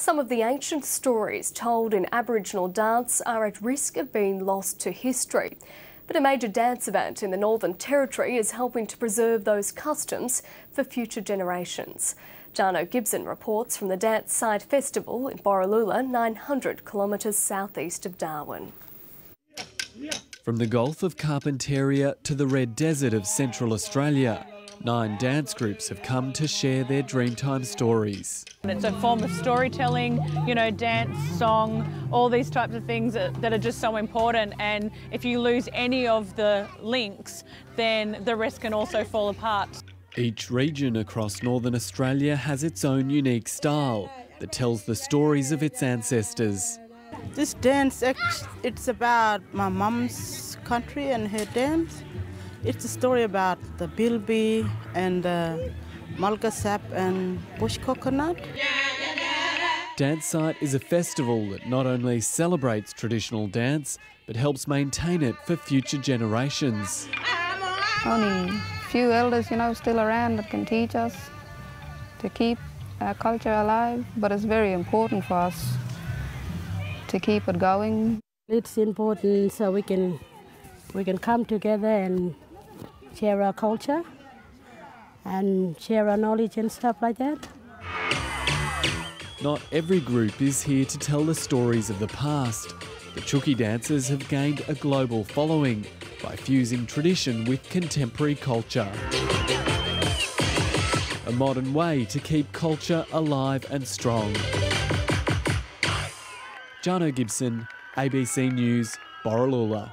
Some of the ancient stories told in Aboriginal dance are at risk of being lost to history. But a major dance event in the Northern Territory is helping to preserve those customs for future generations. Jano Gibson reports from the DanceSite Festival in Borroloola, 900 kilometres southeast of Darwin. From the Gulf of Carpentaria to the Red Desert of Central Australia, nine dance groups have come to share their Dreamtime stories. It's a form of storytelling, you know, dance, song, all these types of things that, that are just so important. And if you lose any of the links, then the rest can also fall apart. Each region across northern Australia has its own unique style that tells the stories of its ancestors. This dance, it's about my mum's country and her dance. It's a story about the bilby and uh, the mulga sap and bush coconut. DanceSite is a festival that not only celebrates traditional dance, but helps maintain it for future generations. Only few elders, you know, still around that can teach us to keep our culture alive, but it's very important for us to keep it going. It's important so we can we can come together and share our culture and share our knowledge and stuff like that. Not every group is here to tell the stories of the past. The Chooky dancers have gained a global following by fusing tradition with contemporary culture. A modern way to keep culture alive and strong. Jano Gibson, ABC News, Borroloola.